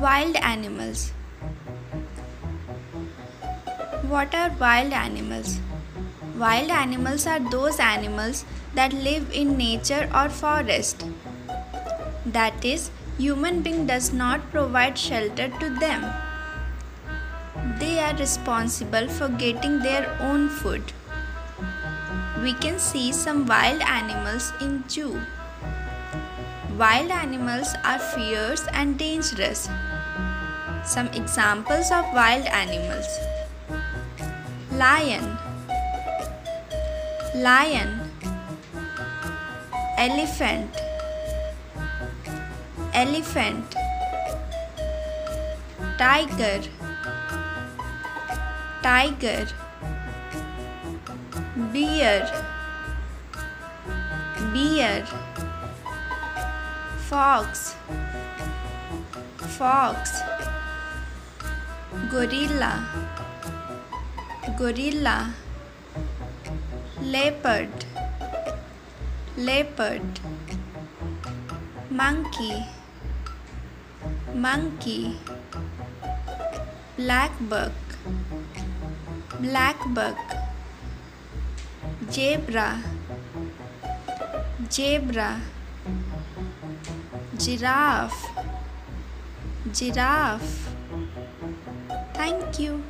Wild animals. What are wild animals? Wild animals are those animals that live in nature or forest. That is, human being does not provide shelter to them. They are responsible for getting their own food. We can see some wild animals in zoo. Wild animals are fierce and dangerous. Some examples of wild animals. Lion, Lion, Elephant, Elephant, Tiger, Tiger, Bear, Bear fox fox gorilla gorilla leopard leopard monkey monkey black buck black buck zebra zebra giraffe. Giraffe. Thank you